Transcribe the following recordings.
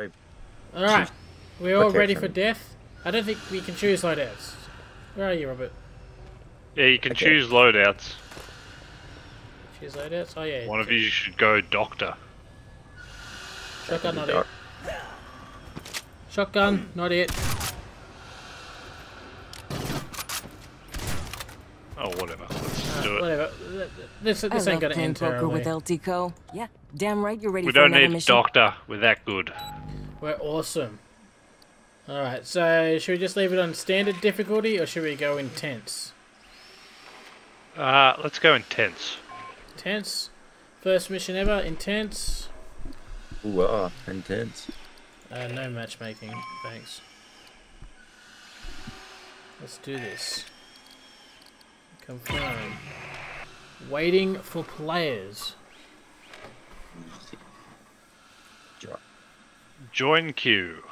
Right. Alright. We're all ready for death. I don't think we can choose loadouts. Where are you, Robert? Yeah, you can Okay. choose loadouts. Choose loadouts? Oh yeah. One of you should go doctor. Shotgun, not it. Shotgun, not it. Oh, whatever. Let's Uh, do it. whatever. This, I this love ain't gonna playing end poker terribly. with LTCO. Yeah, damn right you're ready We for don't need mission. doctor. We're that good. We're awesome. Alright, so should we just leave it on standard difficulty or should we go intense? Uh, let's go intense. Intense. First mission ever, intense. Ooh, ah, intense. Uh, no matchmaking, thanks. Let's do this. Confirm. Waiting for players. Join queue.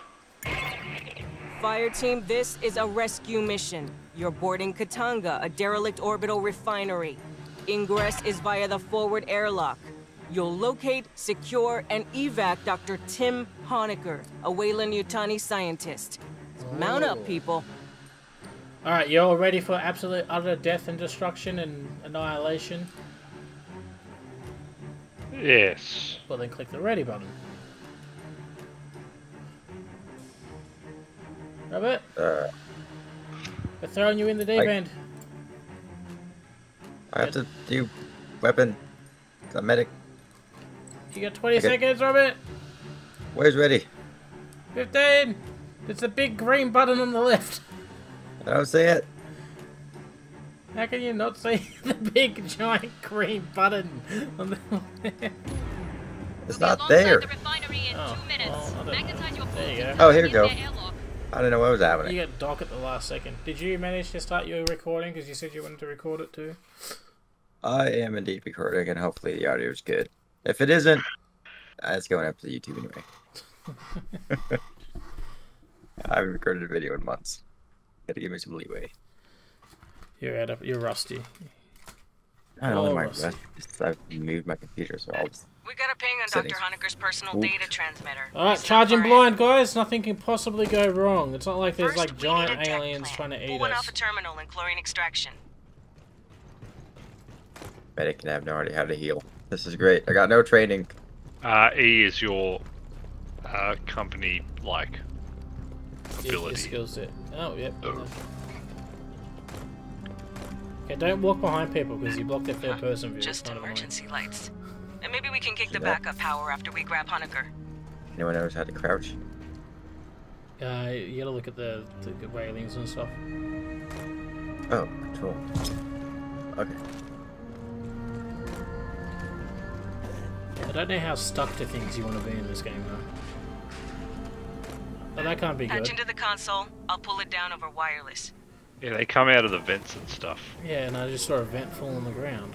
Fire team, this is a rescue mission. You're boarding Katanga, a derelict orbital refinery. Ingress is via the forward airlock. You'll locate, secure, and evac Dr. Tim Hoenikker, a Weyland Yutani scientist. Mount Oh. up, people. Alright, you all ready for absolute utter death and destruction and annihilation? Yes. Well then click the ready button. Robert, Uh, we're throwing you in the deep I- end. I have to do weapon. The medic. You got 20 Okay. seconds, Robert! Where's ready? 15! There's a big green button on the left. I don't see it. How can you not see the big giant green button on the left? It's We'll not there. The refinery in Oh, two minutes. well, I don't know. Magnetize your There you go. Oh, here you in go. I don't know what was happening. You got dock at the last second. Did you manage to start your recording? Because you said you wanted to record it too. I am indeed recording, and hopefully the audio is good. If it isn't, uh, it's going up to YouTube anyway. I haven't recorded a video in months. Gotta give me some leeway. You're out of, you're rusty. I don't know my Almost. rest. I've moved my computer, so I'll just We got a ping on Settings. Dr. Hoenikker's personal Oops. data transmitter. Alright, charging blind, guys. Nothing can possibly go wrong. It's not like there's First, like we need giant a tech aliens plan. trying to Pull eat one us. off a terminal and chlorine extraction. medic and I have no idea how to heal. This is great. I got no training. Uh, E is your uh, company like Your- your ability. skill set. Oh, yep. Oh. Okay, don't walk behind people because you block their third person view. Just It's kind annoying. emergency lights. And maybe we can kick the Yeah. backup power after we grab Hoenikker. Anyone knows how to crouch? Uh, you gotta look at the, the railings and stuff. Oh, cool. Okay. I don't know how stuck to things you want to be in this game though. Oh, that can't be Patch good. into the console. I'll pull it down over wireless. Yeah, they come out of the vents and stuff. Yeah, and I just saw a vent fall on the ground.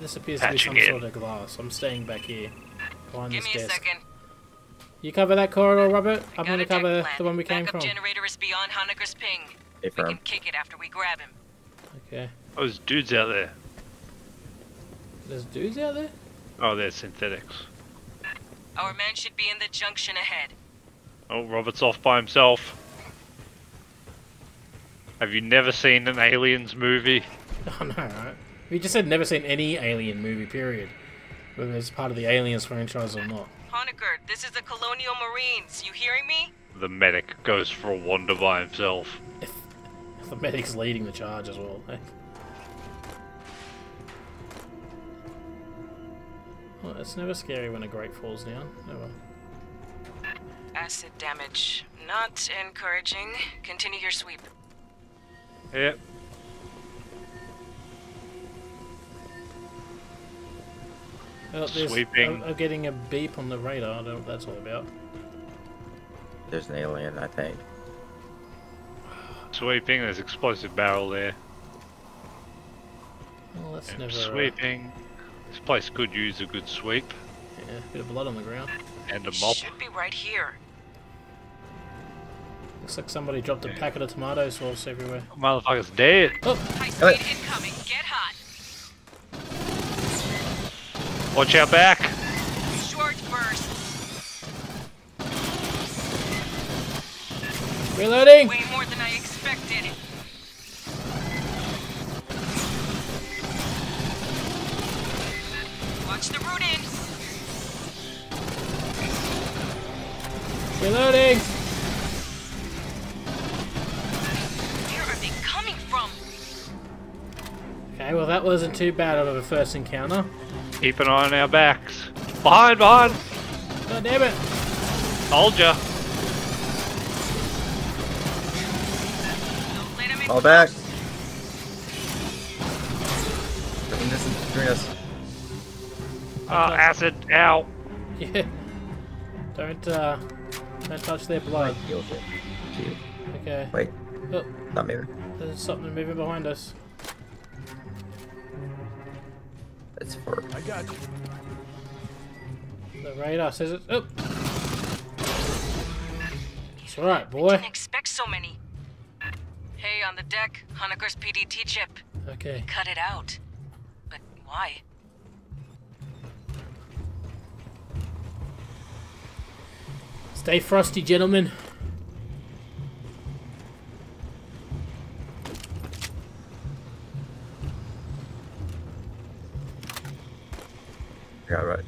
This appears to be some in. sort of glass. I'm staying back here. Behind Give this me a second. You cover that corridor, Robert? I'm gonna cover plan. the one we came Backup from. generator is beyond Hoenikker's ping. Hey, We can firm. kick it after we grab him. Okay. Oh, there's dudes out there. There's dudes out there? Oh, they're synthetics. Our man should be in the junction ahead. Oh, Robert's off by himself. Have you never seen an Aliens movie? Oh no, right? We just said never seen any alien movie, period. Whether it's part of the Aliens franchise or not. Hoenikker, this is the Colonial Marines. You hearing me? The medic goes for a wander by himself. The medic's leading the charge as well. eh? Well, it's never scary when a grate falls down. Oh well. Acid damage. Not encouraging. Continue your sweep. Yep. Well, Sweeping. I'm, I'm getting a beep on the radar. I don't know what that's all about. There's an alien, I think. Sweeping, there's explosive barrel there. Well, that's And never. sweeping. This place could use a good sweep yeah, bit of blood on the ground. and a mop. Should be right here. Looks like somebody dropped a packet of tomato sauce everywhere. Motherfucker's dead. Oh, High speed incoming. Get hot. Watch out back. Short burst. Reloading! Way more than I expected. Watch the root in. Reloading! That wasn't too bad out of a first encounter. Keep an eye on our backs. Behind, behind. God damn it! Told ya. Don't let 'em in Fall back. Bring this between us. Oh, acid. Ow. Yeah. Don't uh don't touch their blood. Heal it. Heal. Okay. Wait, Oh, not maybe. there's something moving behind us. It's for. I got you. The radar says it. Oh. It's alright, boy. Didn't expect so many. Hey, on the deck, Hoenikker's PDT chip. Okay. Cut it out. But why? Stay frosty, gentlemen. Yeah, right.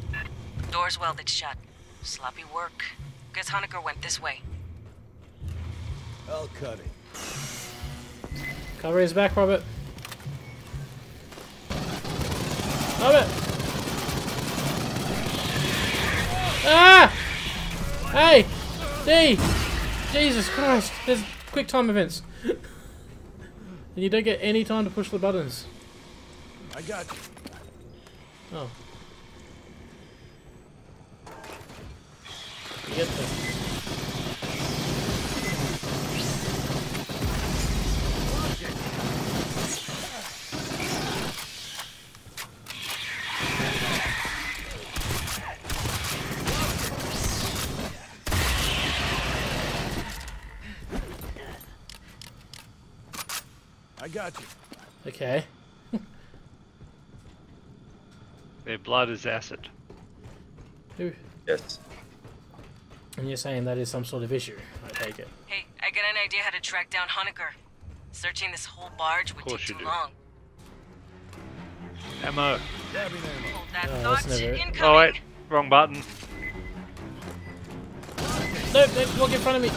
Doors welded shut. Sloppy work. Guess Hoenikker went this way. I'll cut it. Cover his back, Robert. Robert! Ah! Hey! D! Jesus Christ! There's quick time events. and you don't get any time to push the buttons. I got you. Oh. You get the... I got you. Okay. Their blood is acid. Ooh. Yes. And you're saying that is some sort of issue, I take it. Hey, I got an idea how to track down Hoenikker. Searching this whole barge would Course take too do. long. Ammo. Grabbing. Hold that Oh, thought. never- Incoming. Oh wait, wrong button. No, no, walk in front of me.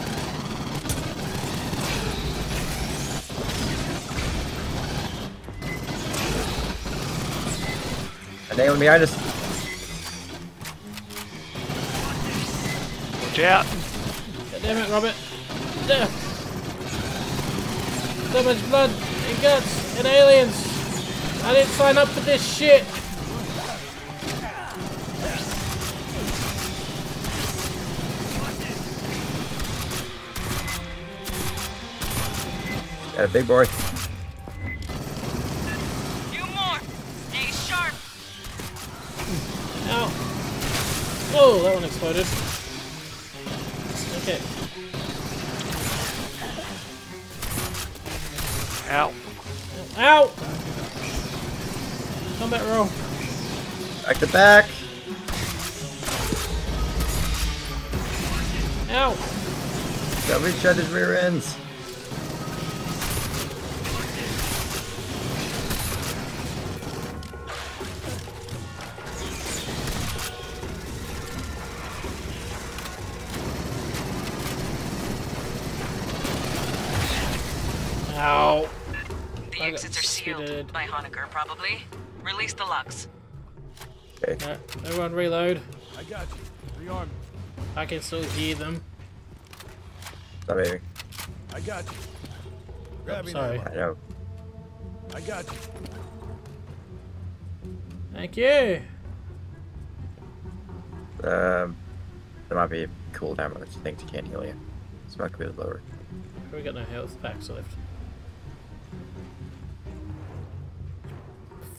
And they behind us. Watch out. God damn it, Robert. There. So much blood and guts and aliens. I didn't sign up for this shit. Got a big boy. Few more. Stay sharp. Ow. Oh, that one exploded. Okay. Ow. Ow! Combat roll. Back to back. Ow! Somebody shut his rear ends. Exits are skidded. sealed by Hoenikker, probably. Release the locks. Okay. Alright, everyone reload. I got you. Rearm. I can still hear them. Not maybe. I got you. Grab Grabbing sorry. I know. I got you. Thank you! Um, there might be a cooldown on those things you can't heal you. So might be lower. We got no health packs left.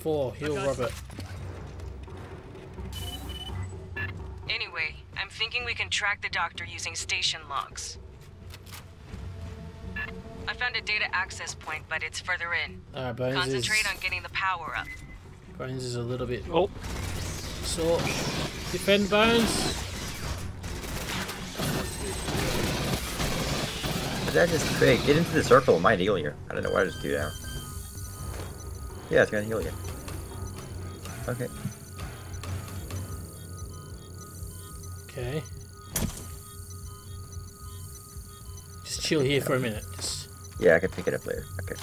Four, heal got. Robert. Anyway, I'm thinking we can track the doctor using station logs. I found a data access point, but it's further in. Alright, Bones is, Concentrate on getting the power up. Bones is a little bit Oh, So, defend bones. But that just big. Get into the circle. It might heal you. I don't know why I just do that. Yeah, it's gonna heal you. Okay. Okay. Just chill here for a minute. Just Yeah, I can pick it up later. Okay.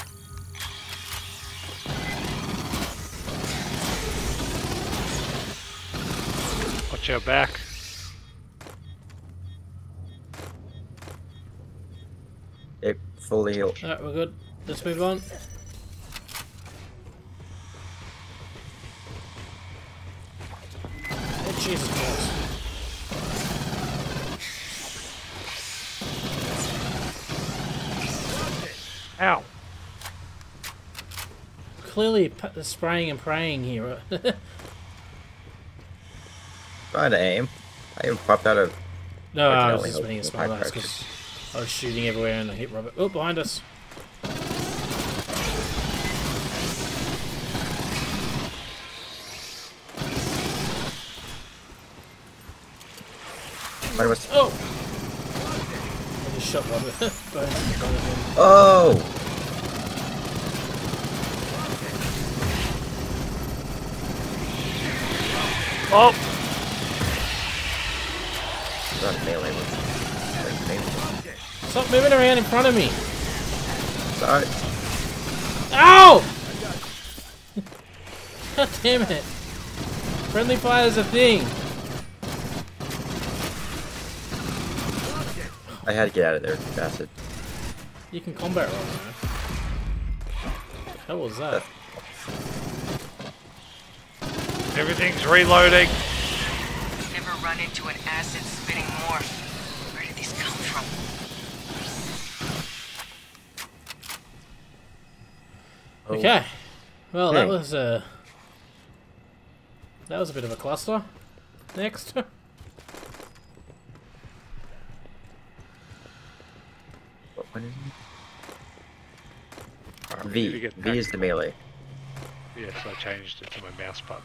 Watch your back. It fully healed. Alright, we're good. Let's move on. Jesus Christ. Ow. Clearly spraying and praying here. Trying to aim. I even popped out of. no, I was just being a with smart high ass because I was shooting everywhere and I hit Robert. Oh, behind us. Was. Oh! I just shot Robert. Bones in front of. Oh! Oh! Not melee was. like, painful. Stop moving around in front of me! Sorry. Ow! God damn it. Friendly fire is a thing. I had to get out of there, bastard. You can combat roll now. The hell was that? Everything's reloading. Never run into an acid-spitting morph. Where did these come from? Oh. Okay. Well, that Hey. was uh That was a bit of a cluster. Next. What one is it? Alright, we need to V. V is the melee. Yes, I changed it to my mouse button.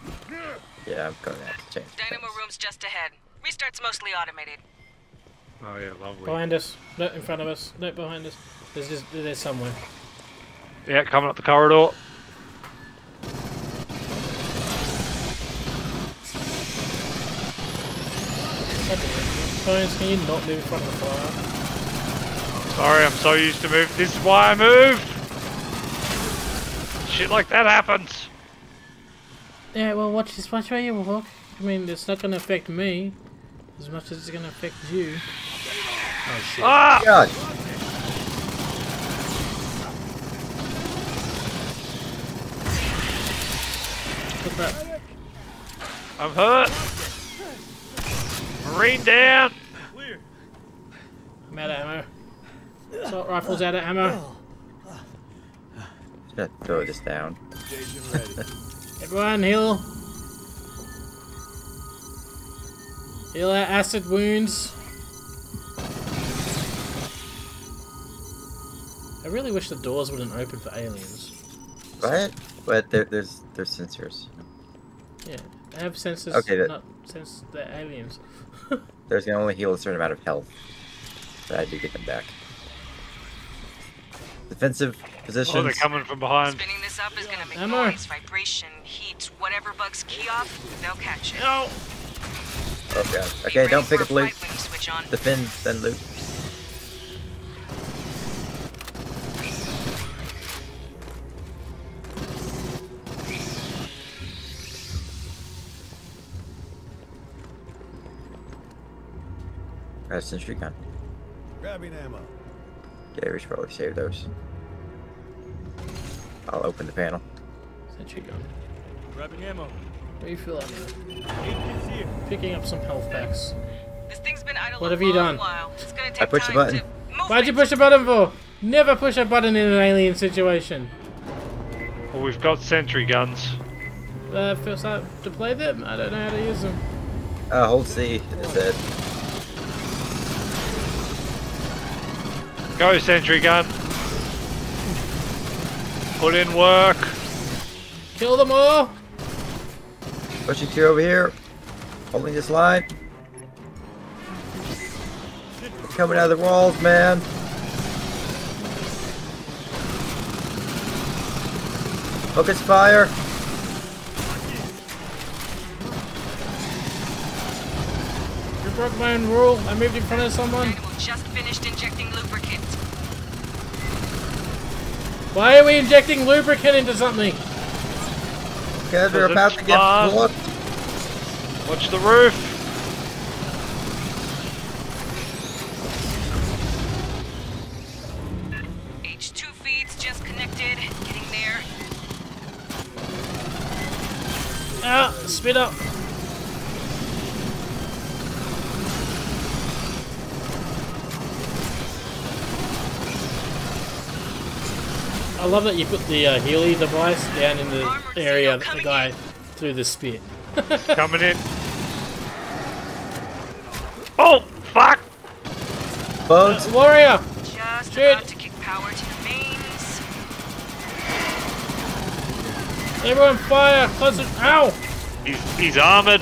Yeah, I'm gonna have to change. Dynamo things. room's just ahead. Restart's mostly automated. Oh yeah, lovely. behind us. No, in front of us. No, behind us. There's just there's somewhere. Yeah, coming up the corridor. Bones, can you not move in front of the fire? Sorry, I'm so used to move. This is why I move. Shit like that happens. Yeah, well watch this watch where you walk. I mean it's not gonna affect me as much as it's gonna affect you. Oh shit. Ah! God! Look that. I'm hurt. Marine down. Clear. I'm out of ammo. Assault rifle's out of ammo. Just gonna throw this down. Everyone heal. Heal our acid wounds. I really wish the doors wouldn't open for aliens. What? But there, there's there's sensors. Yeah, they have sensors, Okay, that- not sense they're aliens. There's gonna only heal a certain amount of health. But I do get them back. Defensive position Oh, they're coming from behind. Spinning this up is gonna make Ammo. noise, vibration, heat, whatever bugs key off, they'll catch it. No! oh god. Okay, ready don't pick up loot. fight switch on. Defend, then loot. Got a sentry gun. Grabbing ammo. Yeah, we should probably save those. I'll open the panel. Sentry gun. Grabbing ammo. How do you feel like that? Agents here. Picking up some health packs. This thing's been idle What have you done? It's gonna take I pushed the button. Why'd you push the button for? Never push a button in an alien situation. Well, we've got sentry guns. Uh, first time to play them? I don't know how to use them. Uh, hold C, it said. Go, sentry gun. Put in work. Kill them all! Pushing two over here. Holding this line. They're coming out of the walls, man. Focus fire. You broke my own rule. I moved in front of someone. Just finished injecting lubricant. Why are we injecting lubricant into something? Guys, we're about to get fun. blocked. Watch the roof. H2 feeds just connected. Getting there. Ah, spit up. Love that you put the uh, Healy device down in the area Zeno that the guy in. threw the spit. Coming in. Oh, fuck! Bones. Uh, warrior! Just Shoot. about to kick power to the mains. Everyone fire! Close it! Ow! He's, he's armored.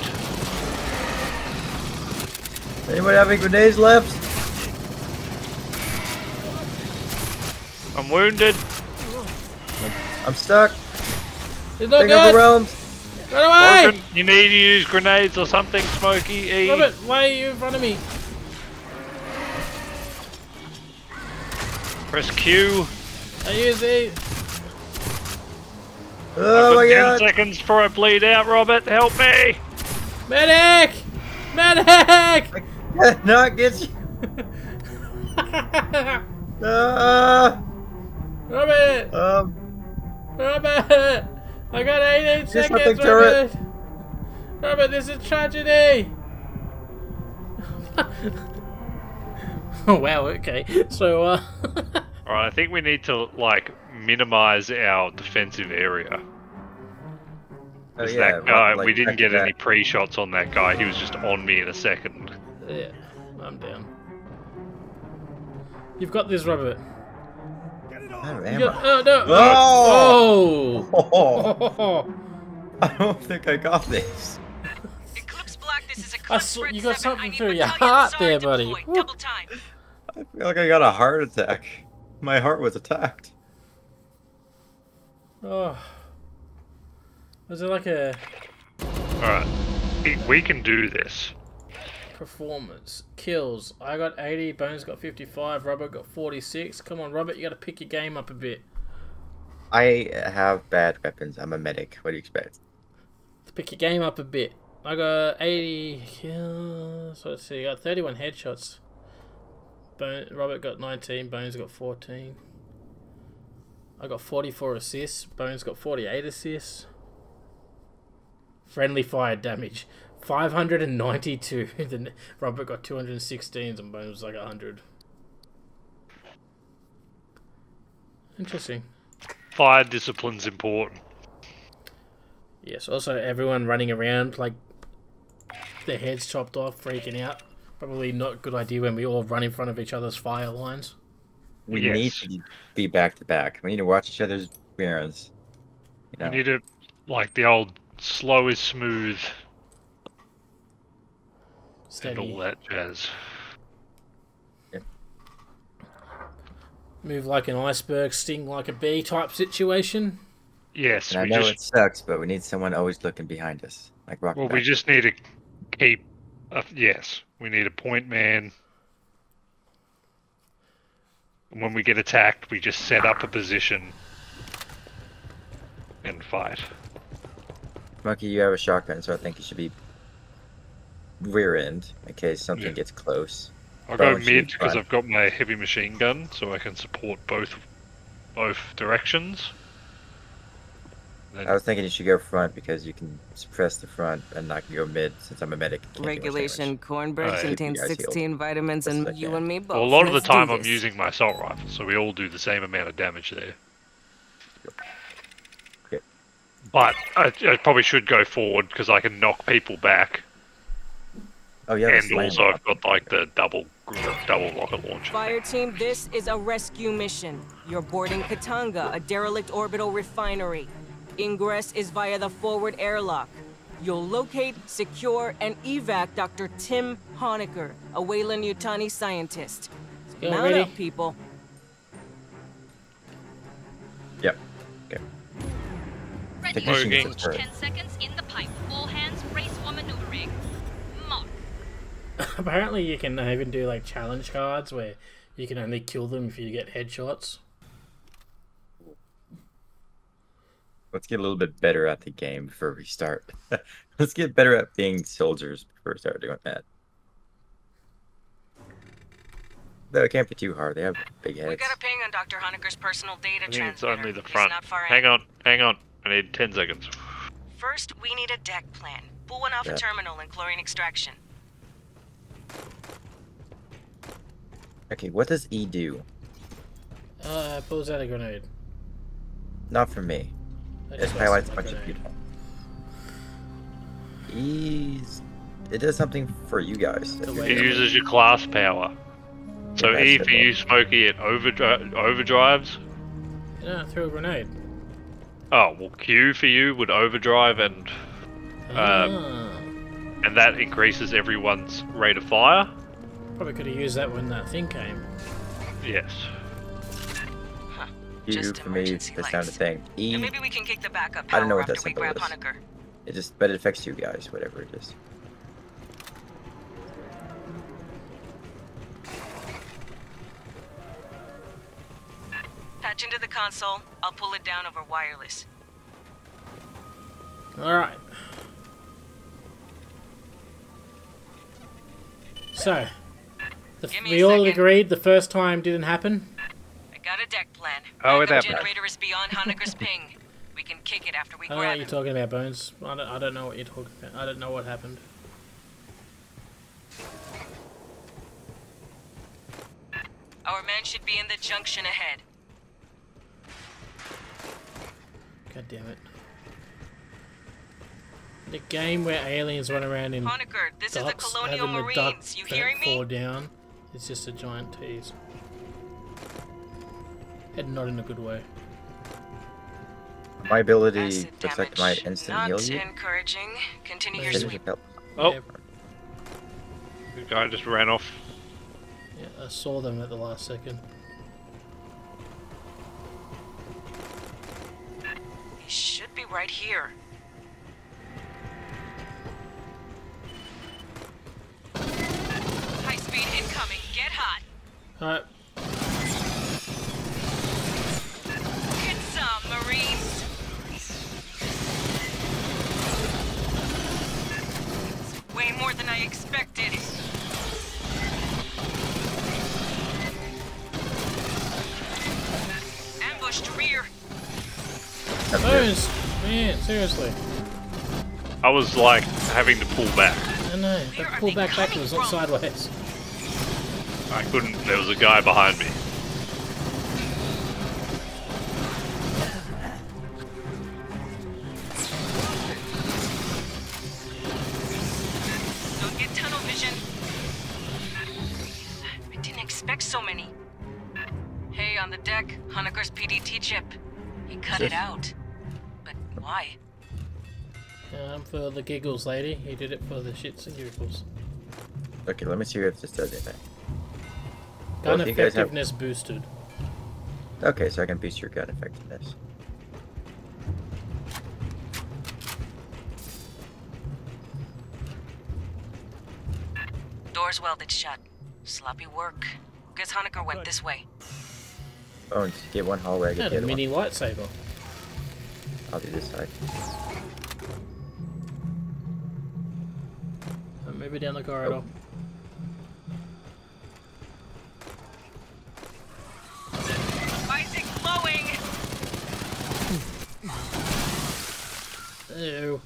Anyone having grenades left? I'm wounded. I'm stuck. It's not Bring up the good! realms. Run away! Morgan, you need to use grenades or something, Smokey. E. Robert, why are you in front of me? Press Q. I use it. Oh I've got my 10 god. seconds before I bleed out, Robert. Help me. Medic! Medic! Not get you. Ah, Robert! um, Robert! I got 18 Just seconds, something to it. Robert! Robert, this is tragedy! oh, wow, okay. So, uh... Alright, I think we need to, like, minimize our defensive area. oh, 'Cause yeah, that guy, like, we didn't get any pre-shots on that guy. He was just on me in a second. yeah, I'm down. You've got this, Robert. Oh, You am got- I? oh, no! Oh! Oh! Oh, I don't think I got this. Eclipse Black, this is I Eclipse saw- you got something need through your battalion heart SAR there, buddy. Double time. I feel like I got a heart attack. My heart was attacked. Oh. Was it like a Alright. We- We can do this. Performance? Kills. I got 80, Bones got 55, Robert got 46. Come on, Robert, you gotta pick your game up a bit. I have bad weapons. I'm a medic. What do you expect? Pick your game up a bit. I got 80 kills. So let's see, I got 31 headshots. Bone, Robert got 19, Bones got 14. I got 44 assists, Bones got 48 assists. Friendly fire damage 592. then Robert got 216 and Bones was like 100. Interesting. Fire discipline's important. Yes, also everyone running around like their heads chopped off, freaking out. Probably not a good idea when we all run in front of each other's fire lines. We Yes. need to be back to back. We need to watch each other's mirrors. You know, We need to, like, the old slow is smooth and all that jazz. Move like an iceberg, sting like a bee type situation. Yes, and I know just it sucks, but we need someone always looking behind us, like Rocket. well, we just need to keep. A, yes, we need a point man. And when we get attacked, we just set up a position and fight. Monkey, you have a shotgun, so I think you should be rear end in case something Yeah. gets close. I'll go mid because. I've got my heavy machine gun, so I can support both both directions. Then, I was thinking you should go front because you can suppress the front and I can go mid since I'm a medic. and can't do much Regulation damage. cornbread Alright. contains Keep you guys 16 vitamins, Best and I you can. and me both. well, a lot of the Let's do time I'm using my assault rifle, so we all do the same amount of damage there. Okay. But I, I probably should go forward because I can knock people back, Oh yeah, and also I've got like the double double rocket launcher. Fire team, this is a rescue mission. You're boarding Katanga, a derelict orbital refinery. Ingress is via the forward airlock. You'll locate, secure, and evac Dr. Tim Hoenikker, a Weyland Yutani scientist. Go Mount ready. up, people. Yep. Okay. Ready. Technician Okay. gets hurt. 10 seconds in Apparently, you can even do like challenge cards where you can only kill them if you get headshots. Let's get a little bit better at the game before we start. Let's get better at being soldiers before we start doing that. Though it can't be too hard. They have big heads. We got a ping on Dr. Hoenikker's personal data I think it's only the front. not far Hang ahead. on, hang on. I need 10 seconds. First, we need a deck plan. Pull one off Yeah. a terminal and chlorine extraction. Okay, what does E do? Uh, pulls out a grenade. Not for me. I It just highlights a lost my bunch of grenade. people. E's. It does something for you guys. The you're It uses your class power. So Yeah, E for you, Smokey, it overdri- overdrives. Yeah, threw a grenade. Oh, well, Q for you would overdrive, and Um, Ah. And that increases everyone's rate of fire. Probably could have used that when that thing came. Yes. You Just for me, emergency this kind of thing. E, And maybe we can kick the backup I don't know what after that we symbol is. Hoenikker. it just, but it affects you guys, whatever it is. Patch into the console. I'll pull it down over wireless. Alright. So, the, Give me we a all second. agreed the first time didn't happen. I got a deck plan. Oh, it Backup happened. generator is beyond Hoenikker's ping. We can kick it after we I don't know grab what you're talking about, Bones. I don't, I don't know what you're talking about. I don't know what happened. Our men should be in the junction ahead. God damn it. The game where aliens run around in Hoenikker, this is the ducks, Colonial having the duck Marines. You that hearing fall down is just a giant tease. And not in a good way. My ability Acid looks like my damage. instant Not heal you. encouraging. Continue your Maybe. Finish sweep. Oh, Yeah. the guy just ran off. Yeah, I saw them at the last second. He should be right here. Get hot. Alright, Get some, Marines. Way more than I expected. Ambushed rear. That's good. Man, seriously. I was like having to pull back. I know, but pull they back coming backwards, not sideways. I couldn't. There was a guy behind me. Don't get tunnel vision. I didn't expect so many. Hey, on the deck, Hoenikker's PDT chip. He cut it out. But why? Um, for the giggles lady, he did it for the shits and giggles. Okay, let me see if this does anything. Gun Well, if you guys have- effectiveness boosted. Okay, so I can boost your gun effectiveness. Doors welded shut. Sloppy work. Guess Hoenikker went this way. Oh, just get one hallway, I get Had the a other mini one. lightsaber. I'll do this side. Uh, Maybe down the corridor. Isaac Ew.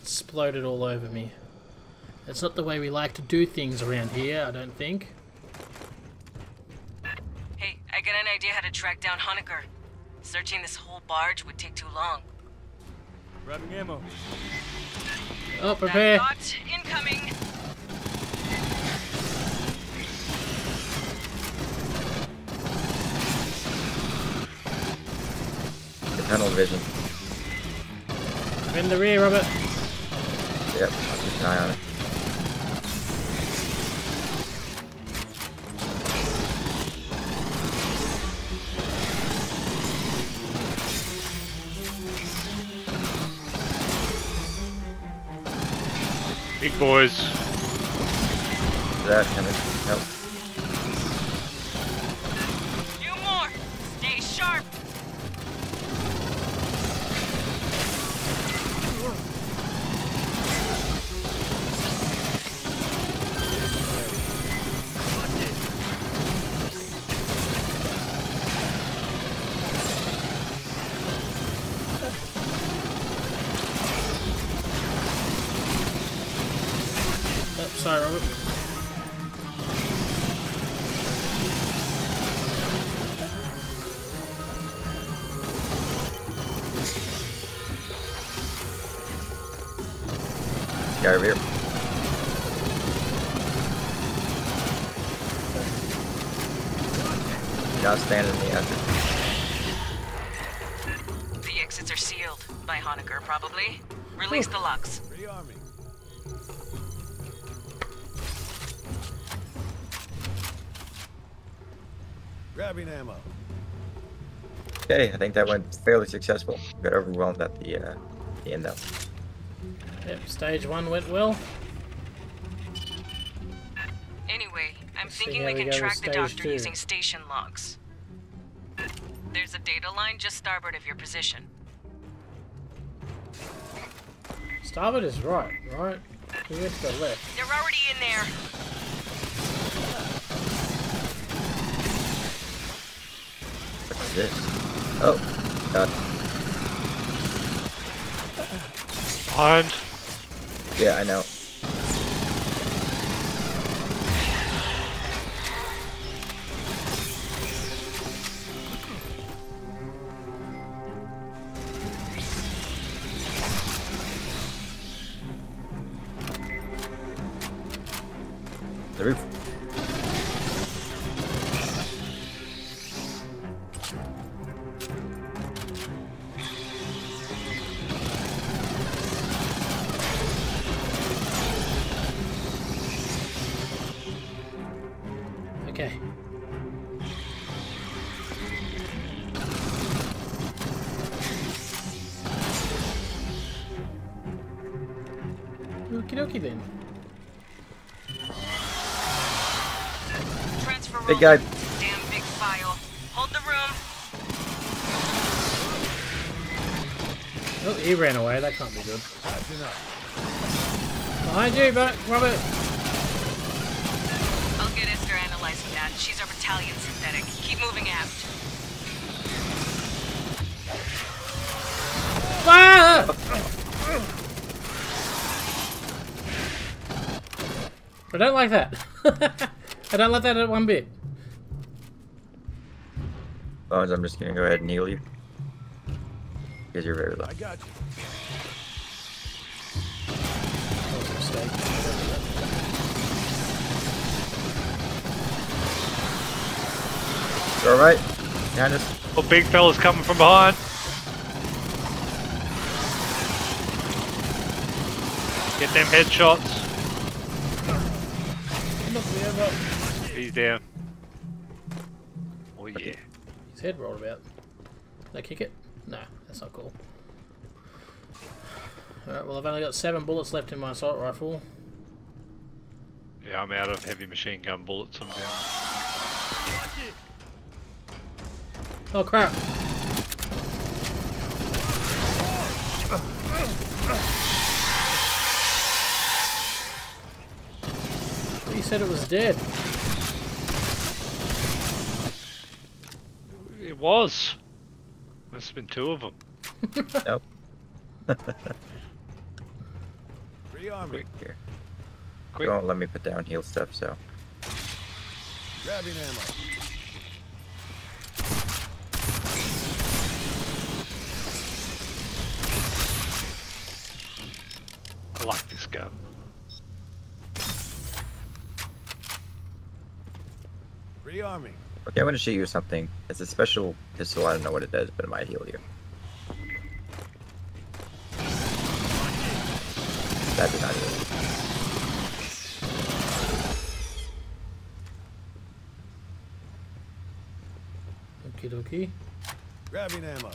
Exploded all over me. That's not the way we like to do things around here, I don't think. Hey, I got an idea how to track down Hoenikker. Searching this whole barge would take too long. Grabbing ammo. Oh, prepare! thought incoming! Tunnel vision. In the rear, Robert. Yep, I'll keep an eye on it. Big boys. That coming? Nope. By probably. Release the locks. Rearming. Grabbing ammo. Okay, I think that went fairly successful. Got overwhelmed at the uh, the end though. Yep, stage one went well. Anyway, I'm Let's thinking we we can go with track the doctor two. using station logs. There's a data line just starboard of your position. Starboard is right, right? We went to the left. They're already in there. What's this? Oh, God. Behind. Yeah, I know. Transfer Big guy. Damn big file. Hold the room. Oh, he ran away. That can't be good. Behind you, back, Robert. I'll get Esther analyzing that. She's our battalion synthetic. Keep moving aft. Ah! I don't like that. I don't like that at one bit. Bones, I'm just gonna go ahead and heal you. Because you're very low. I got you. That was a mistake. You alright? Behind us? Oh, big fella's coming from behind. Get them headshots. He's down. Head rolled about. Did I kick it? No, that's not cool. Alright, well I've only got seven bullets left in my assault rifle. Yeah, I'm out of heavy machine gun bullets. I'm down. Oh crap! You said it was dead. It was. Must have been two of them. Nope. Rearming. Quick here. Quick. You won't let me put down heal stuff, so. Grabbing ammo. I like this gun. Rearming. Okay, I'm gonna shoot you with something. It's a special pistol, I don't know what it does, but it might heal you. That did not do it. Okie dokie. Grabbing ammo.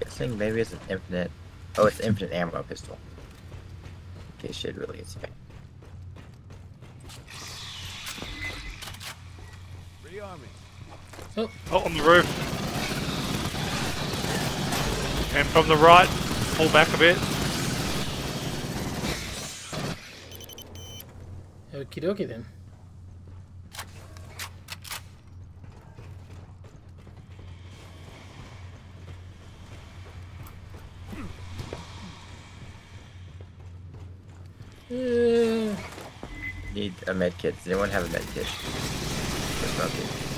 Guessing maybe it's an infinite. Oh, it's infinite ammo pistol. Okay, shit really is me. Rearming. Oh, on the roof. And from the right, pull back a bit. Okie dokie then. Uh, Need a med kit. Does anyone have a med kit? For Smokey.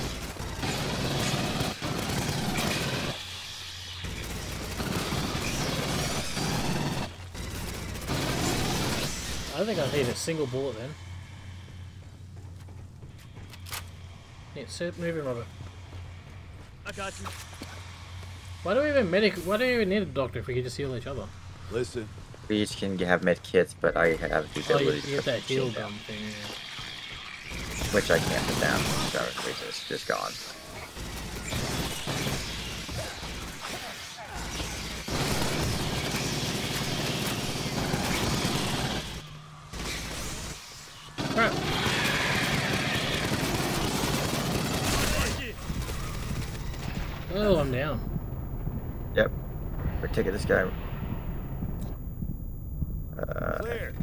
I think I need a single bullet then. Yeah, sit moving, Robert. I got you. Why do we even medic? Why do we even need a doctor if we can just heal each other? Listen. We each can have med kits, but I have the Oh, you, ability you to get that put the shield heal down, gun thing. Yeah. Which I can't put down. It's just, just gone. Oh, I'm down. Yep. We're taking this guy. Uh, Clear.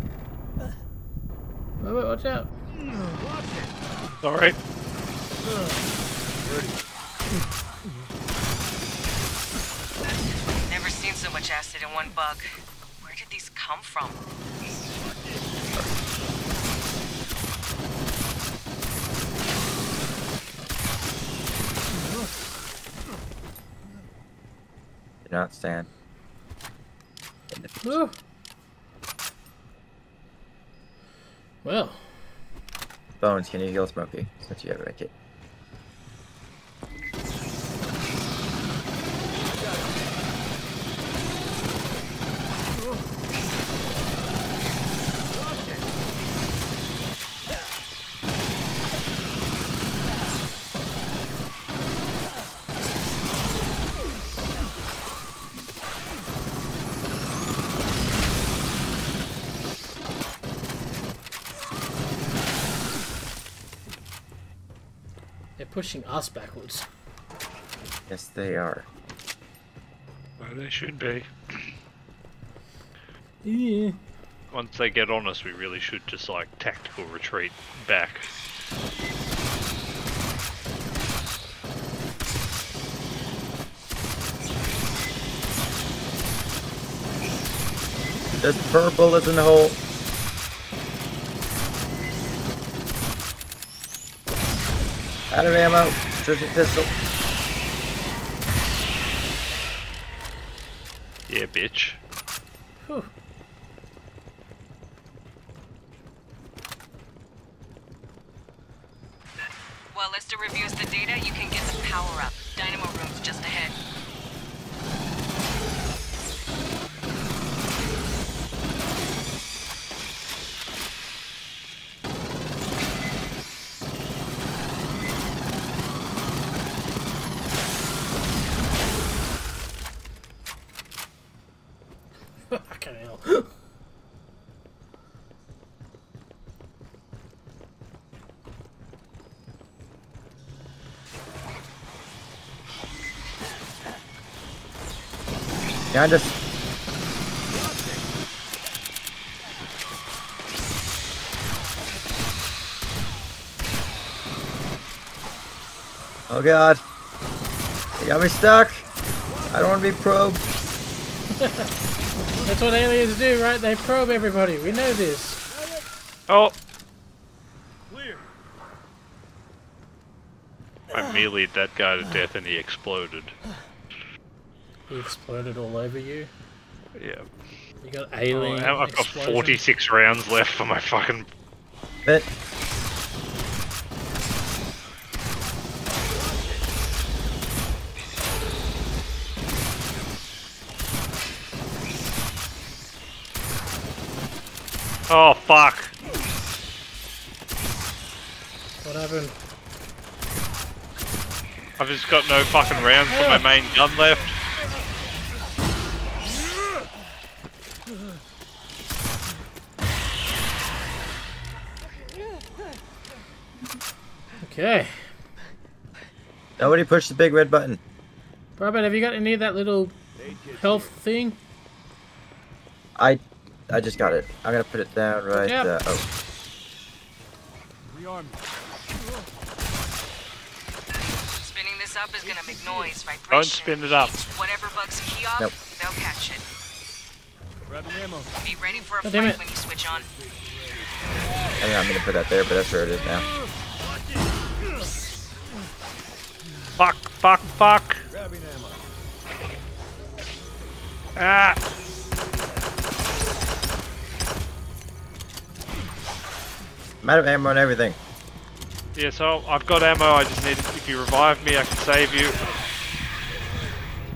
Wait, wait, watch out. Alright. Never seen so much acid in one bug. Where did these come from? do not stand. In the future. Whew. Well, Bones, can you heal Smokey? Since you have a kit. they're pushing us backwards. Yes, they are. Well, they should be. Yeah. Once they get on us, we really should just like tactical retreat back. There's purple bullets in the hole. Out of ammo. Triple pistol. Yeah, bitch. Whew. While Lister reviews the data, you can get the power up. Dynamo room's just ahead. Fucking hell. Behind us. Oh god. They got me stuck. I don't want to be probed. That's what aliens do, right? They probe everybody. We know this. Oh! Clear. I mealeed that guy to death and he exploded. He exploded all over you. Yeah. You got Oh, alien. I've got 46 rounds left for my fucking. Bit. Oh fuck! What happened? I've just got no fucking rounds for my main gun left. Okay. Nobody pushed the big red button. Robert, have you got any of that little health thing? I I just got it. I'm gonna put it down right Yep. there. Oh, Rearm. Spinning this up is gonna make noise, vibration. Don't spin it up. Whatever bugs key off, Nope. they'll catch it. Be ready for a God damn fight it. when you switch on. hang on, I'm gonna put that there, but that's where it is now. Fuck! Fuck! Fuck! Grabbing ammo. Ah! I'm out of ammo and everything. Yeah, so I've got ammo. I just need. If you revive me, I can save you.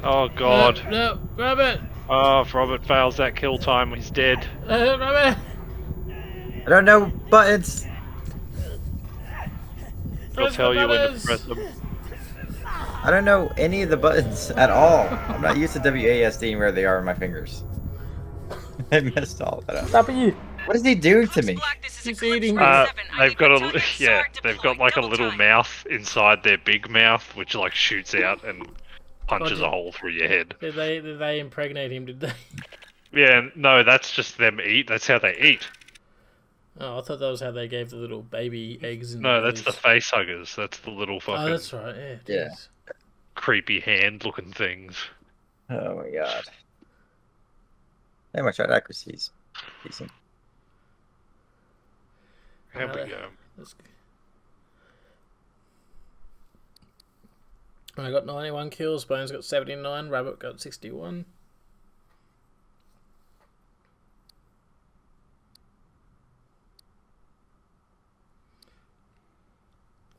Oh god. No, no, Robert! Oh, if Robert fails that kill time, he's dead. Uh, Robert! I don't know buttons. I'll tell the you when to press them. I don't know any of the buttons at all. I'm not used to WASD and where they are in my fingers. I messed all that up. Stop you! What is he doing to me? Black, this is He's eating. Uh, they've got a yeah, they've got like a little mouth inside their big mouth, which like shoots out and punches a hole through your head. Did they, did they impregnate him, did they? Yeah, no, that's just them eat. That's how they eat. Oh, I thought that was how they gave the little baby eggs in No, the that's the face huggers. That's the little fucking Oh, that's right, yeah. Yeah. Jeez. creepy hand-looking things. Oh my god. Hey, my shot accuracy is decent. There we Uh, go. That's good. I got 91 kills, Bones got 79, Rabbit got 61.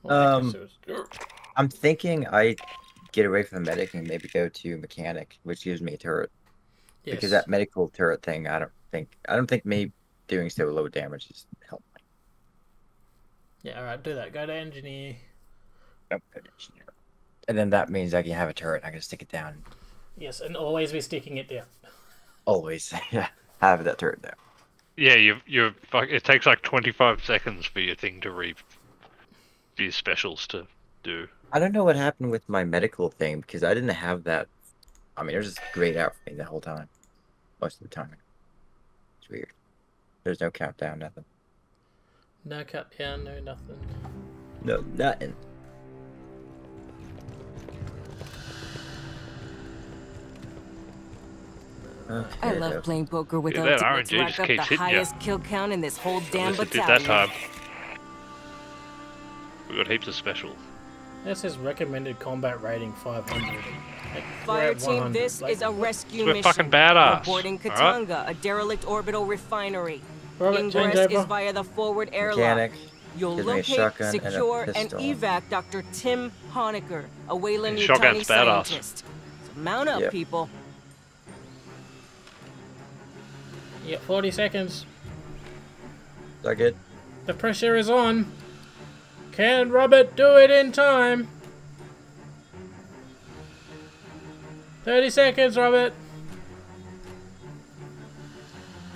Um, I'm thinking I get away from the medic and maybe go to mechanic, which gives me a turret. yes. Because that medical turret thing, I don't think I don't think me doing so low damage is help. Yeah, alright, do that. Go to engineer. Nope, good engineer. And then that means I can have a turret. I can stick it down. Yes, and always be sticking it down. Always, yeah, have that turret there. Yeah, you you fuck. It takes like 25 seconds for your thing to re, for your specials to do. I don't know what happened with my medical thing because I didn't have that. I mean, it was just grayed out for me the whole time, most of the time. It's weird. There's no countdown, nothing. No cut down, no nothing. No, nothing. I love though. playing poker with Yeah, that ultimates. RNG Rack up the hitting ya. highest kill count in this whole damn Unless it did battalion. that time. We got heaps of specials. That says recommended combat rating 500. Like, Fire team, 100. this Like, is a rescue We're mission. fucking badass, We're boarding alright? Katanga, a derelict orbital refinery. Robert, Ingress is via the forward airlock. Mechanic. You'll gives locate, shotgun and secure, and, pistol. evac Dr. Tim Hoenikker, a Weyland Yutani Shotgun's badass. scientist. So mount up, Yep. people. You got 40 seconds. Is that good? The pressure is on. Can Robert do it in time? 30 seconds, Robert.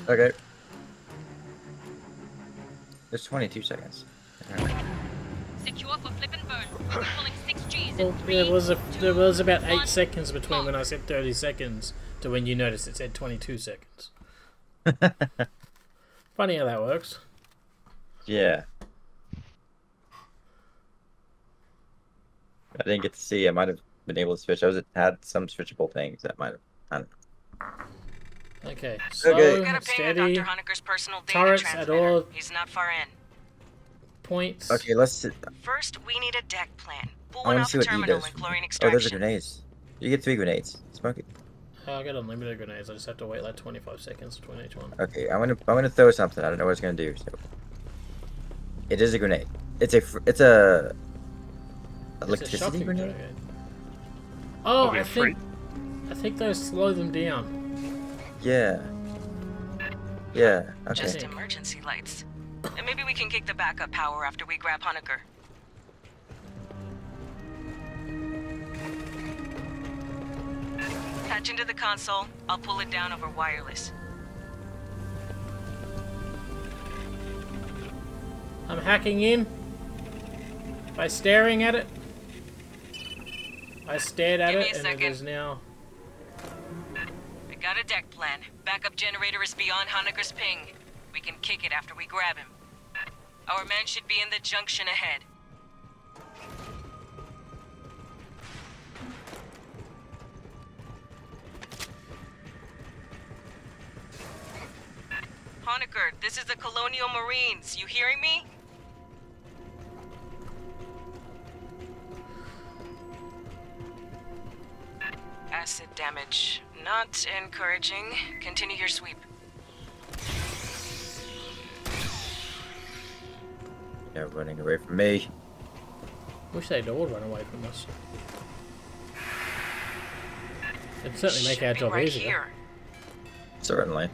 Okay. There's 22 seconds. Secure for flip and burn. We're pulling six Gs Well, there was a there was about eight one. seconds between when I said 30 seconds to when you noticed it said 22 seconds. Funny how that works. Yeah. I didn't get to see. I might have been able to switch. I was had some switchable things that might have. I don't know. Okay, slow, Okay. Steady, Dr. Hoenikker's personal data Turrets at all- He's not far in. points. Okay, let's. sit- First, we need a deck plan. Pull I one want off to see the what he terminal does. and for me. Oh, those are grenades. You get three grenades. Smoke it. Oh, I got unlimited grenades. I just have to wait like 25 seconds between each one. Okay, I'm gonna I'm gonna throw something. I don't know what it's gonna do. So. It is a grenade. It's a fr- it's a It's a electricity shocking grenade. Oh, I free. think I think those slow them down. Yeah. Yeah. Okay. Just emergency lights. And maybe we can kick the backup power after we grab Hoenikker. Patch into the console. I'll pull it down over wireless. I'm hacking in by staring at it. I stared at Give it and it is now. I got a deck plan. Backup generator is beyond Hoenikker's ping. We can kick it after we grab him. Our men should be in the junction ahead. Hoenikker, this is the Colonial Marines. You hearing me? Acid damage. Not encouraging. Continue your sweep. They're running away from me. Wish they'd all run away from us. It'd certainly make Should our job right easier. here. Certainly.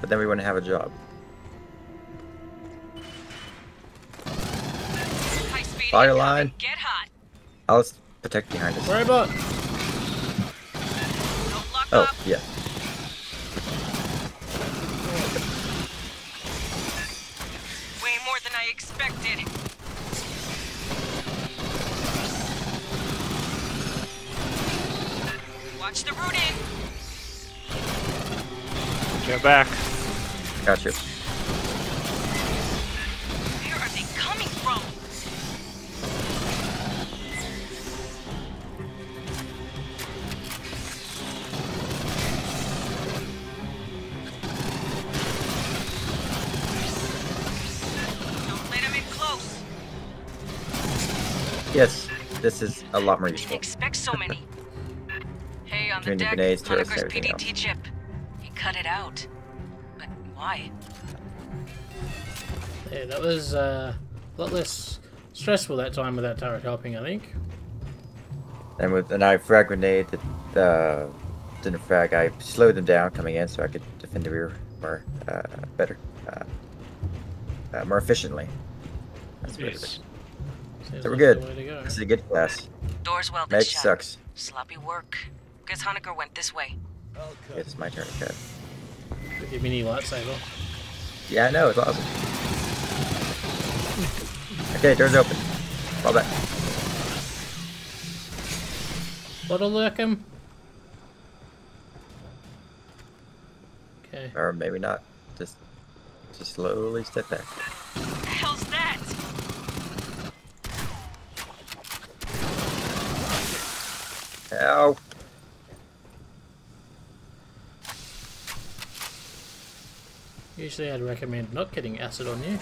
But then we wouldn't have a job. High speed Fire line. Get hot. I'll s- protect behind us. Robot! Don't lock Oh, yeah. Way more than I expected. Watch the root in. Get back. Got this is a lot more Didn't useful. expect so many. Hey, on the Community deck, grenades, turrets, Hoenikker's everything PDT chip. He cut it out. But why? Yeah, that was uh, a lot less stressful that time with that turret helping, I think. And with and I frag grenade that uh, didn't frag, I slowed them down coming in so I could defend the rear more uh, better, uh, uh, more efficiently. That's what it Yes. Is. Seems So we're good. the way to go. This is a good class. Doors welded Meg shut. sucks. Sloppy work. Guess Hoenikker went this way. Yeah, it's my turn to cut. With your mini lightsaber. Yeah, I know, it's awesome. Okay, door's open. Fall back. Bottle lurkum. Okay. Or maybe not. Just just slowly step back. What the hell's that? Ow! Usually I'd recommend not getting acid on you.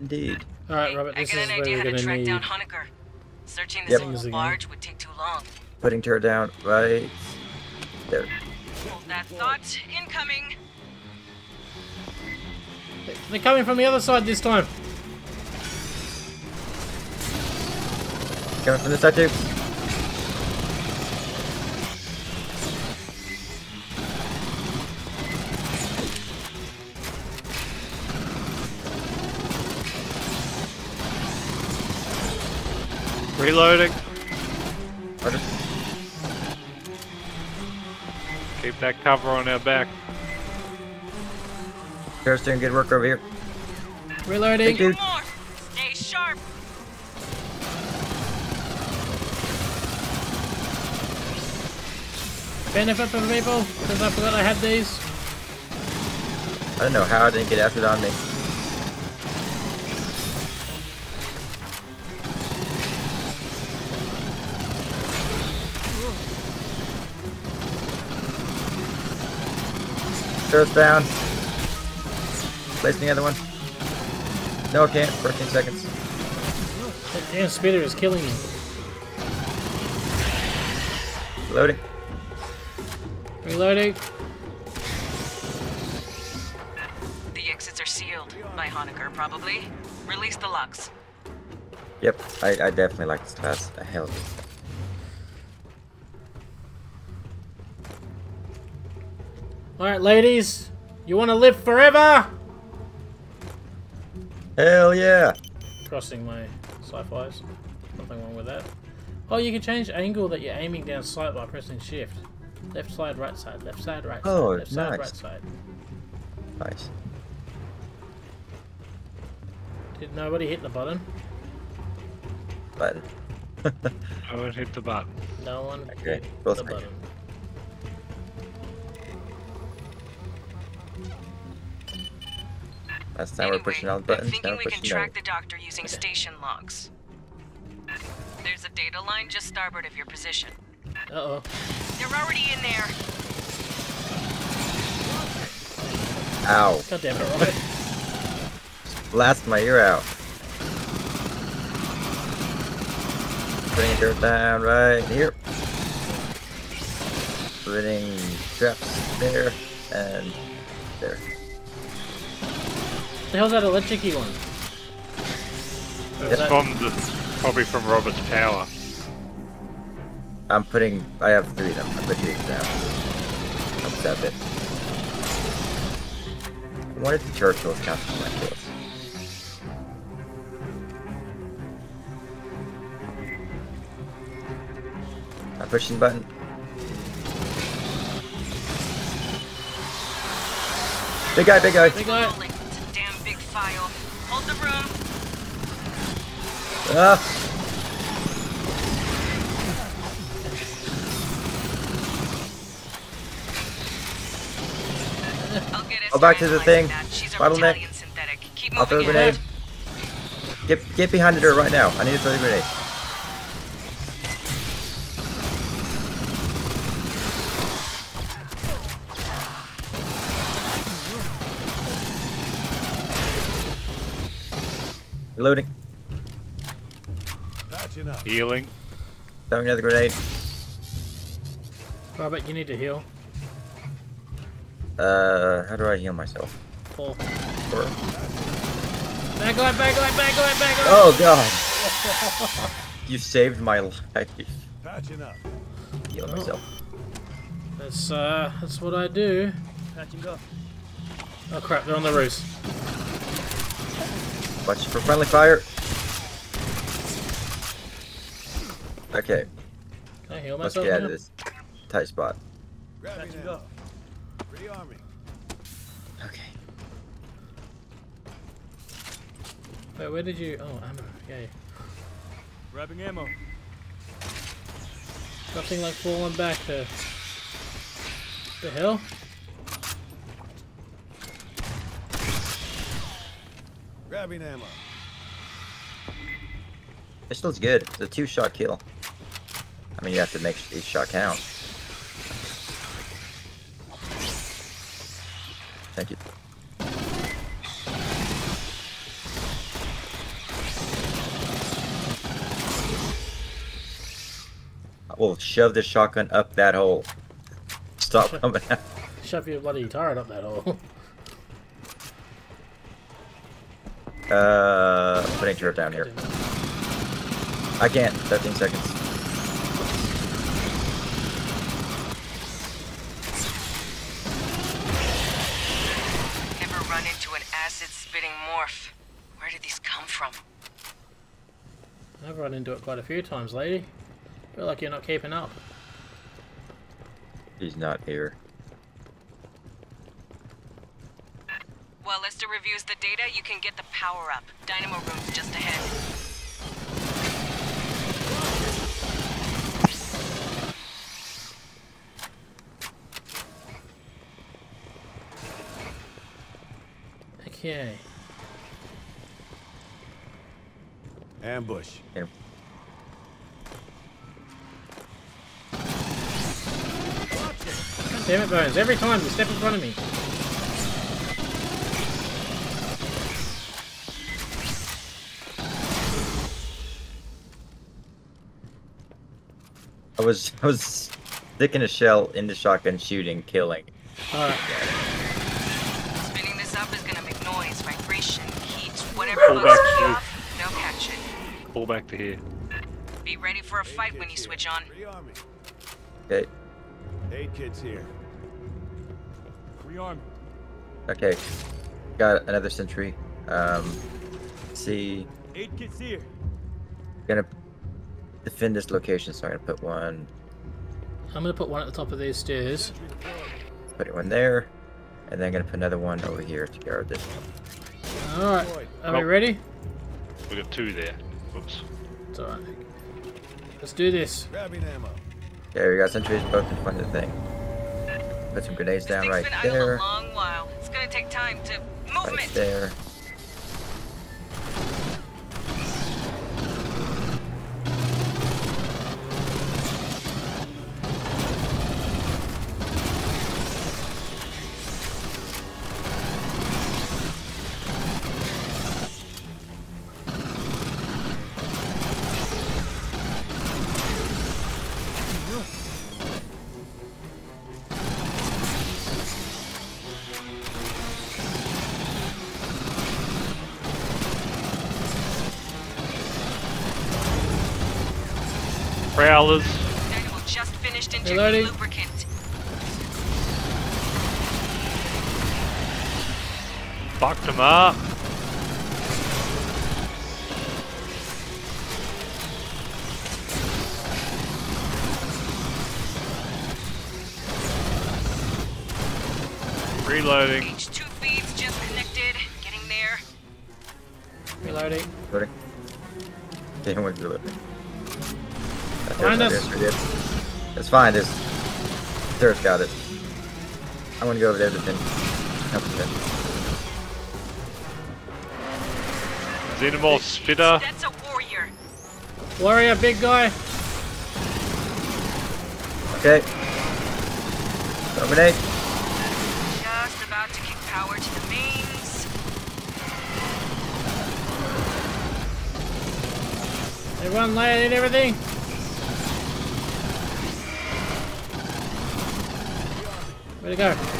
Indeed. Alright, Hey, Robert, I this is an where idea we're how to gonna track need. down Hoenikker. Searching the Yep. single Things barge would take too long. Putting turret down right there. Hold that thought. Incoming. They're coming from the other side this time. Coming from this side too. Reloading. Roger. Keep that cover on our back. Turret's doing good work over here. Reloading. Benefit for people, because I forgot I had these. I don't know how I didn't get acid on me. Turret's down. Placing the other one. No, I can't. 14 seconds. That damn spitter is killing me. Loading. Reloading. The exits are sealed. By Hoenikker, probably. Release the locks. Yep, I, I definitely like this class. A hell of a Alright, ladies. You want to live forever? Hell yeah! Crossing my sci-fis. Nothing wrong with that. Oh, you can change angle that you're aiming down sight by pressing shift. Left side, right side, left side, right oh, side, Oh, left side, right side. Nice. Did nobody hit the button? Button. Oh, I won't hit the button. No one Okay, hit both the make it. button. Last time we're pushing all the buttons, now thinking we're we can track no. the doctor using station logs. There's a data line just starboard of your position. Uh-oh. They're already in there. Ow! God damn it, Robert. Blast my ear out. Putting dirt down right here. Putting traps there and there. the hell's that electric one? It's that- from the, probably from Robert's power. I'm putting. I have three of them. I put three down. That's that bit. I wanted the Churchills count as my kills. I'm pushing the button. Big guy, big guy. Big guy. Rolling. It's a damn big file. Hold the room. Ah! I'll Go back to the thing. that. She's a Bottleneck. Synthetic. I'll throw a grenade. in. Get get behind the dirt right now. I need to throw the grenade. Reloading. Patching up. Healing. Throwing another grenade. Robert, you need to heal. Uh, how do I heal myself? Fall. Or- Bad guy, bad guy, bad guy, bad guy! Oh god! you saved my life. Patching up. Heal Oh. myself. That's, uh, that's what I do. Patching up. Oh crap, they're on the roost. Watch for friendly fire. Okay, Can I heal myself? let's myself get out of this tight spot. Patching up. Rearming. Okay. Wait, where did you... Oh, ammo. Yay. Grabbing ammo. Nothing like falling back there. The hell? Grabbing ammo. This Pistol's good. It's a two-shot kill. I mean, you have to make each shot count. Thank you. We'll shove the shotgun up that hole. Stop coming out. Shove your bloody turret up that hole. Uh, I'm putting turret down here. I can't. 13 seconds. Into it quite a few times, lady. Feel like you're not keeping up. He's not here. While Lester reviews the data, you can get the power up. Dynamo room's just ahead. Okay. Ambush. Here. Damn it, Bones. Every time you step in front of me. I was I was sticking a shell into shotgun, shooting, killing. Alright. Spinning this up is gonna make noise, vibration, heat, whatever Pull back, to Steve. off, they'll catch it. Pull back to here. Be ready for a fight when you switch on. Rearming. Okay. Aid kits here. Rearm. Okay, got another sentry. Um, see, Eight kits here. gonna defend this location, so I'm gonna put one, I'm gonna put one at the top of these stairs. Sentry deployed. put one there, and then I'm gonna put another one over here to guard this one. Alright, Deployed. are we Oh. ready? We got two there. Whoops. It's alright. Let's do this. Grabbing ammo. Okay, we got sentries both in front of the thing. Put some grenades down right there, a long up. Reloading. H2 feeds just connected. Getting there. Reloading. Ready? Okay, one reload. That Behind there's us. It's fine, this There's got it. I'm gonna go over there to defend. Help defend. Xenomorph spitter. That's a warrior. Warrior, big guy. Okay. Dominate. Just about to kick power to the mains. Everyone lay in everything. Where'd it go?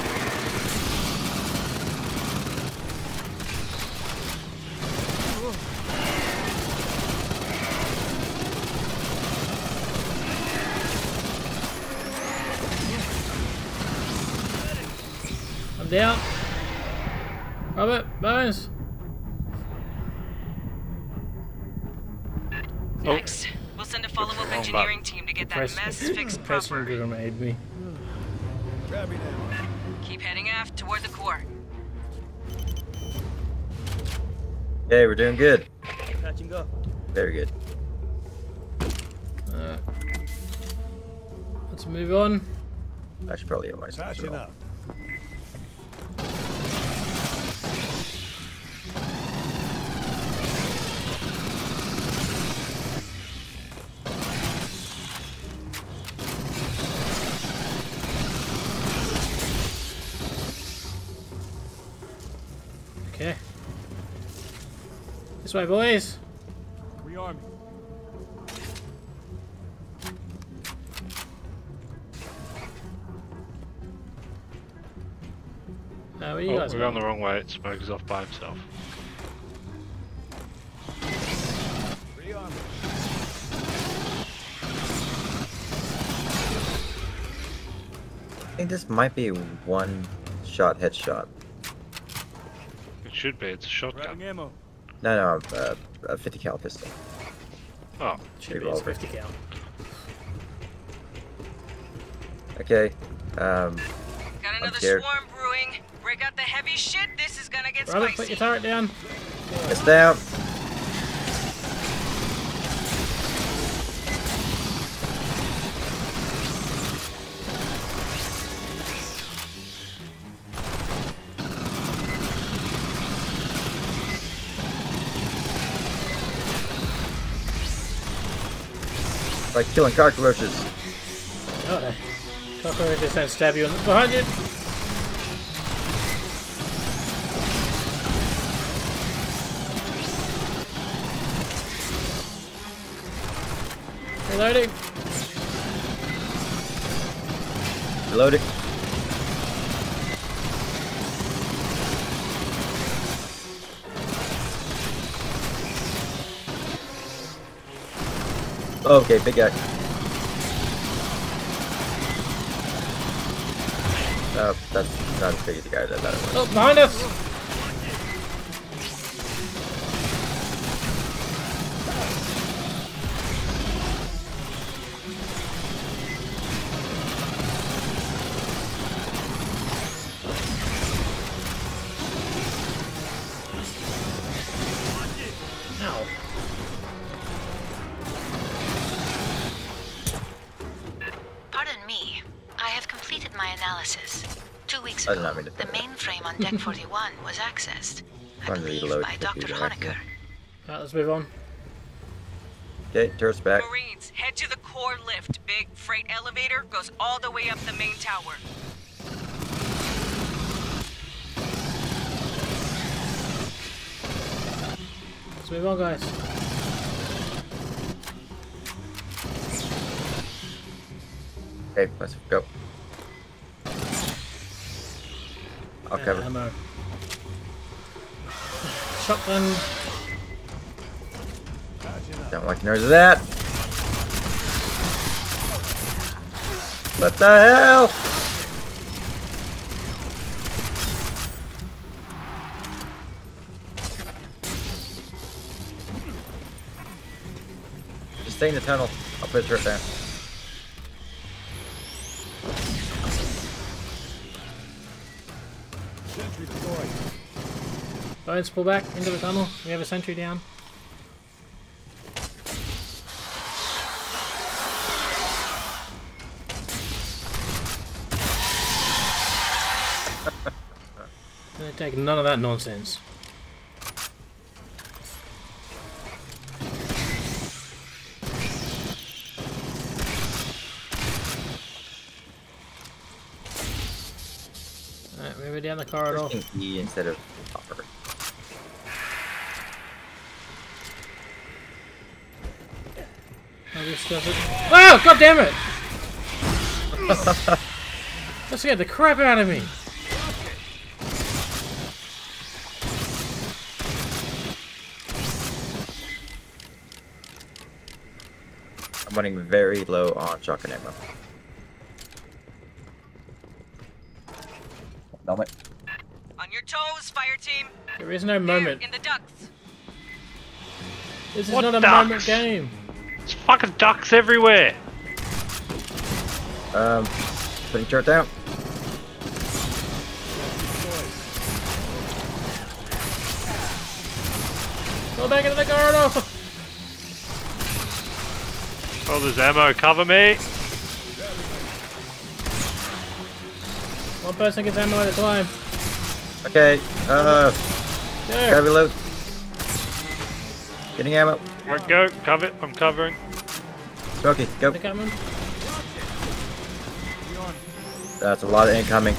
I'm down. Robert, Bones. Thanks. We'll send a follow-up wrong engineering team to get that Press, mess fixed press proper. grenade me. Grabbing ammo. Keep heading aft toward the core. Okay, we're doing good. Patching up. Very good. Uh, let's move on. I should probably get my stuff as Patching up. This way, boys. Rearming. Uh, where you Oh, guys we're going going? the wrong way. Smoker's off by himself. I think this might be one shot headshot. It should be. It's a shotgun. Grabbing ammo. No, no, uh, a 50 cal pistol. Oh, Should be it's revolver. 50 cal. Okay. Um, Got another swarm brewing. Break out the heavy shit. This is gonna get Robert, put your turret down. it's down. Like killing cockroaches. Oh, no. Cockroaches don't stab you in the behind you. Reloading. Reload Okay, big guy. Oh, that's not as big as the guy that that was. Oh, behind us! Let's move on. Okay, turret's back. Marines, head to the core lift. Big freight elevator goes all the way up the main tower. Let's move on, guys. Okay, let's go. I'll Yeah, cover. ammo. Shotgun. Don't like noise of that. What the hell? Just stay in the tunnel. I'll put down. Sentry deployed. Bones, pull back into the tunnel. We have a sentry down. Take none of that nonsense. Alright, moving down the corridor. E instead of upper. Oh, this does it. Oh, god damn it! that get the crap out of me. Running very low on shotgun ammo. Helmet. On your toes, fire team. There is no There, moment. in the ducts. This is What not a ducks? moment game. There's fucking ducks everywhere. Um, putting turret down. Oh, there's ammo. Cover me. One person gets ammo at a time. Okay, uh, There. gotta reload. Getting ammo. Right, go. Cover. I'm covering. Smokey, go. They're coming. That's a lot of incoming.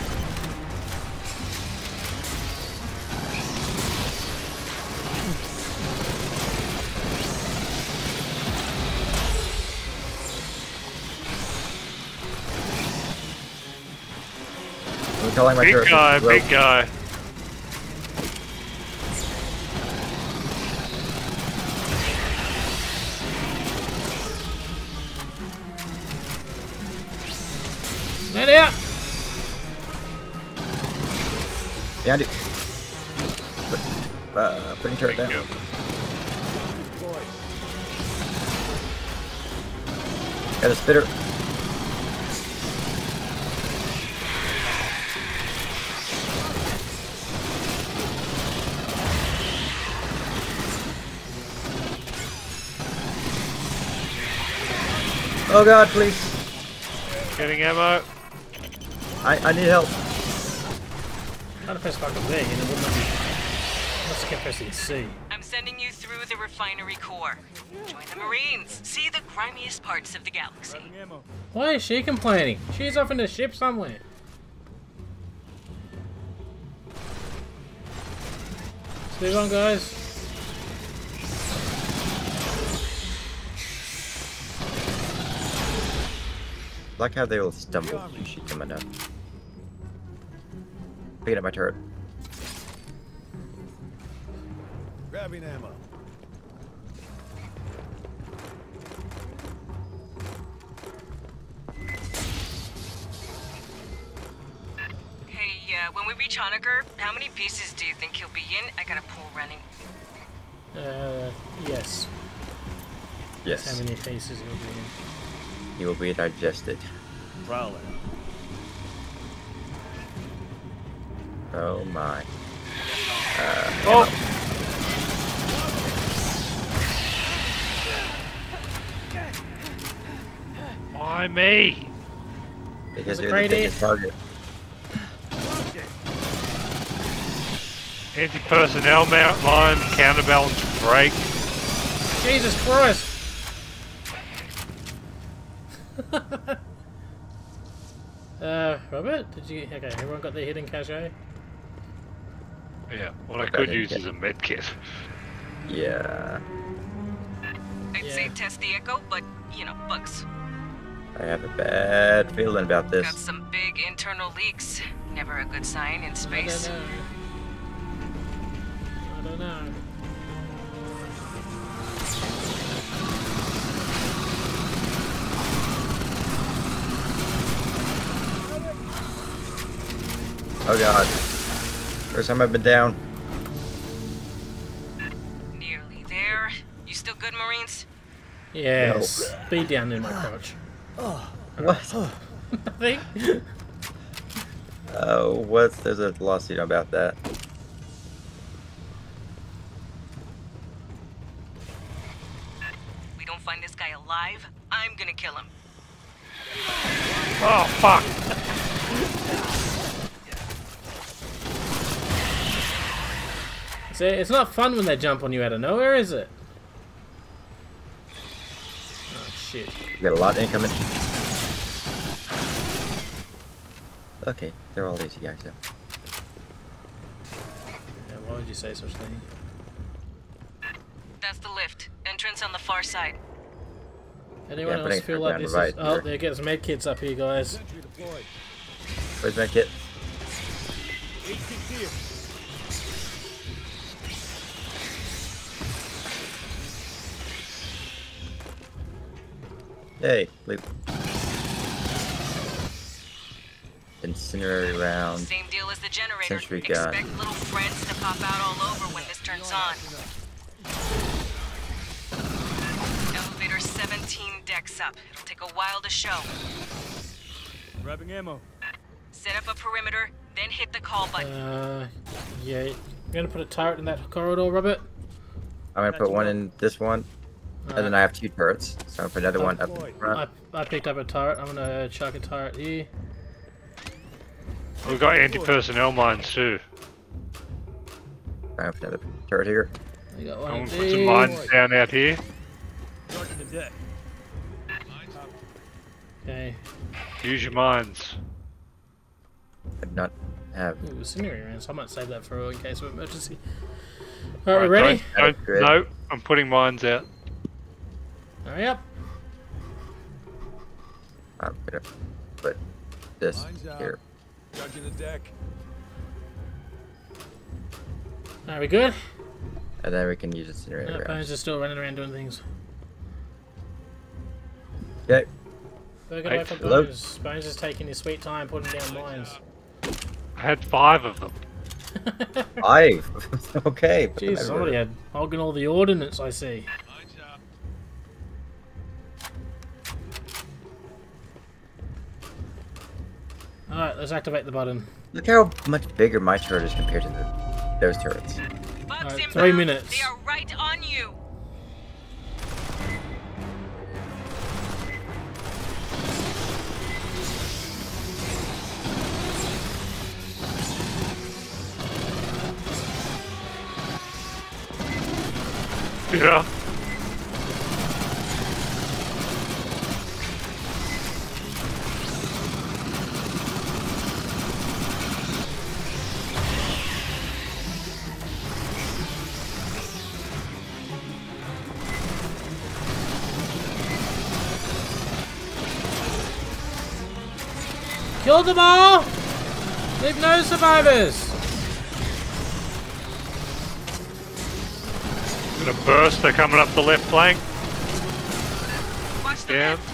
I'm calling my Big guy. Rope. Big guy. Let out. Behind you. Put, uh, putting turret down. Go. Got a spitter. Oh god, please. Getting ammo. I, I need help. Trying to press fucking B and it wouldn't let me. Must have kept pressing C. I'm sending you through the refinery core. Join the Marines. See the grimiest parts of the galaxy. Why is she complaining? She's off in the ship somewhere. Let's move on, guys. Like how they will stumble when she coming up. Picking up my turret. Grabbing ammo. Hey, when we reach Hoenikker, how many pieces do you think he'll be in? I got a pool running. Uh, yes. Yes. How many pieces he'll be in. He will be digested. Prowler. Oh my. Uh, oh! Why me? Because a you're the biggest target. Anti-personnel mount line, counterbalance brake. Jesus Christ! uh, Robert, did you? Okay, everyone got their hidden cache. Yeah, what I could use is a med kit. Yeah. I'd Yeah. say test the echo, but, you know, bugs. I have a bad feeling about this. Got some big internal leaks. Never a good sign in space. I don't know. I don't know. Oh god. First time I've been down. Nearly there. You still good, Marines? Yes. Be down in my crotch. What? I think. Oh, what's there's a lawsuit about that. We don't find this guy alive, I'm gonna kill him. Oh, fuck! See, it's not fun when they jump on you out of nowhere, is it? Oh shit. We got a lot incoming. Okay, they're all easy guys though. Yeah, why would you say such thing? That's the lift. Entrance on the far side. Anyone Yeah, else feel like this right is? Oh, here. there gets med kits up here, guys. Sentry deployed. Where's my Hey, leave. Incendiary round. Same deal as the generator. Sentry gun. Expect little friends to pop out all over when this turns on. Elevator 17 decks up. It'll take a while to show. Grabbing ammo. Set up a perimeter, then hit the call button. Uh, yeah. You gonna put a turret in that corridor, Robert? I'm gonna put one in this one, and then I have two turrets. So I'm put another one up in I, front. I picked up a turret. I'm gonna chuck a turret here. We've got anti-personnel mines too. I have another turret here. You got I'm gonna put some these. mines down out here. Charging the deck. Okay. Use your mines. I do not have. Ooh, incendiary rounds. I might save that for in case of emergency. Alright, we ready? Don't, don't, no, I'm putting mines out. Hurry up. I'm gonna put this Mine's here. Charging the deck. Are we good? And then we can use incendiary No, rounds. Bones is still running around doing things. Okay. Burger Hey, away? Bones. Bones is taking his sweet time putting down mines. I had five of them. Five. okay. Jeez, somebody had hogging all the ordnance, I see. Let's activate the button. Look how much bigger my turret is compared to the, those turrets. Bugs Alright, inbound. three minutes. They are right on you. Yeah. Kill them all! Leave no survivors! Gonna burst. They're coming up the left flank. Watch the Down.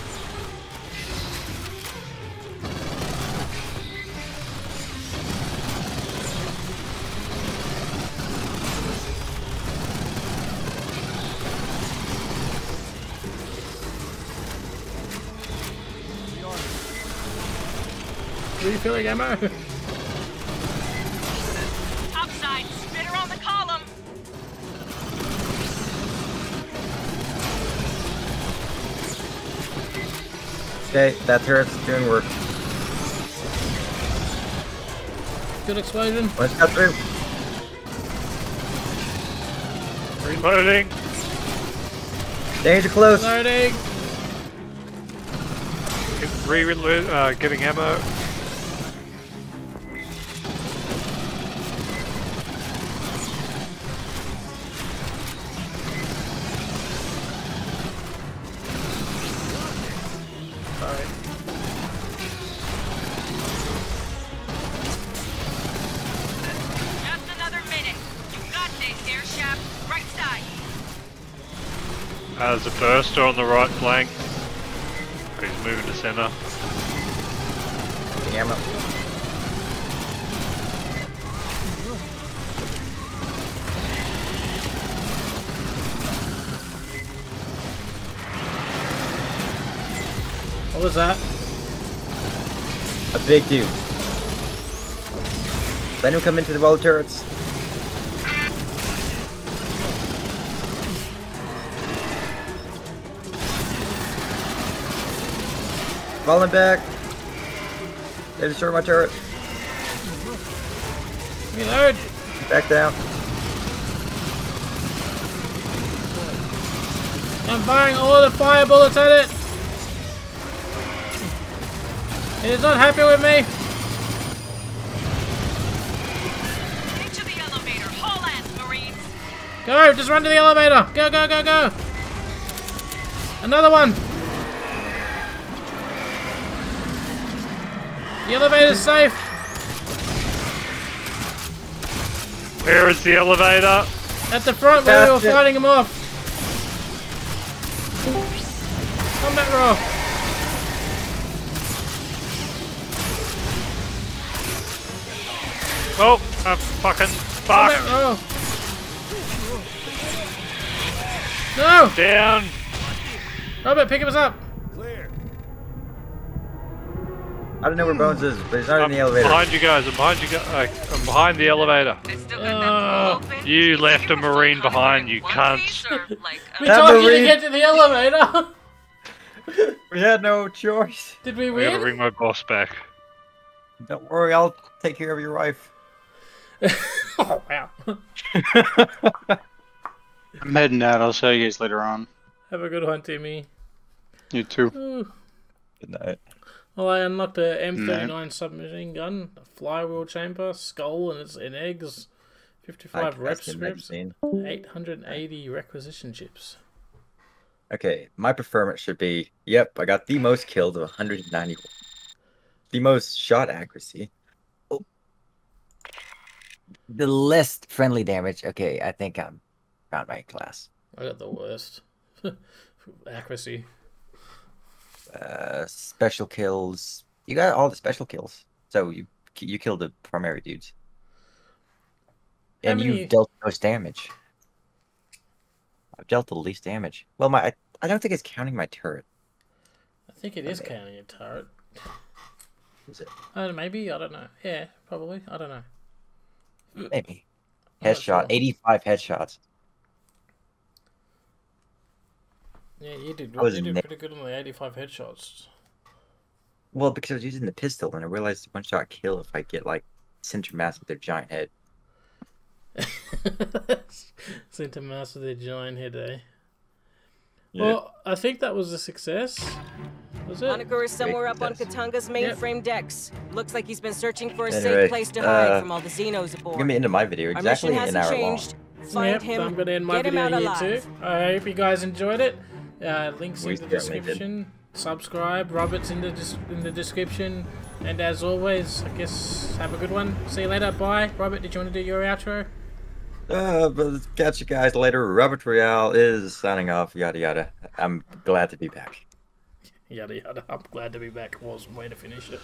Refilling ammo. Topside, spitter on the column. Okay, that turret's doing work. Good explosion. Let's cut through. Reloading. Danger close. Loading. Reload. Uh, getting ammo. There's a burster on the right flank. He's moving to center. Ammo. What was that? A big dude. Let him come into the wall turrets. Falling back. They destroyed my turret. Reload. Back down. I'm firing all the fire bullets at it. It is not happy with me. Into the elevator. Haul ass, Marines. Go, just run to the elevator. Go, go, go, go. Another one. The elevator's safe. Where is the elevator? At the front where we were fighting them off. Combat roll. Oh, I'm fucking Combat fucked. roll. No! Down. Robert, pick us up. I don't know where Bones is, but he's not in I'm the elevator. behind you guys. I'm behind you guys. Uh, I'm behind the elevator. They still got that open? Uh, you left a Marine behind, you one cunts. piece or, like, We a- That told you to get to the elevator. We had no choice. Did we I gotta bring my boss back. Don't worry, I'll take care of your wife. oh, wow. I'm heading out. I'll show you guys later on. Have a good one, Timmy. You too. Ooh. Good night. Well, I unlocked a M39 submachine gun, a flywheel chamber, skull, and it's in eggs. 55 rep scripts, 880 requisition chips. Okay, my performance should be, yep, I got the most kills of 191. The most shot accuracy. Oh. The least friendly damage. Okay, I think I'm found my class. I got the worst. Accuracy. Uh, special kills. You got all the special kills. So you you killed the primary dudes. And you dealt the most damage. I've dealt the least damage. Well, my I, I don't think it's counting my turret. I think it is counting a turret. Is it? I maybe, I don't know. Yeah, probably. I don't know. Maybe. Headshot. sure. 85 headshots. Yeah, you did, I was you did pretty good on the 85 headshots. Well, because I was using the pistol and I realized one shot kill if I get like center mass with their giant head. center mass mouse with a giant head, eh? Yeah. Well, I think that was a success. Was it? Hoenikker is somewhere up on success. Katanga's Yep. mainframe decks. Looks like he's been searching for a Anyway, safe place to hide uh, from all the Xenos aboard. You're gonna be into my video exactly mission an hasn't hour long. Find yep, him, I'm gonna end my video here alive. too. I hope you guys enjoyed it. Uh, links We in the certainly did. description. Subscribe. Robert's in the dis- in the description. And as always, I guess have a good one. See you later. Bye. Robert, did you want to do your outro? Uh, but catch you guys later. Robert Real is signing off. Yada yada. I'm glad to be back. Yada yada. I'm glad to be back. Was way to finish it.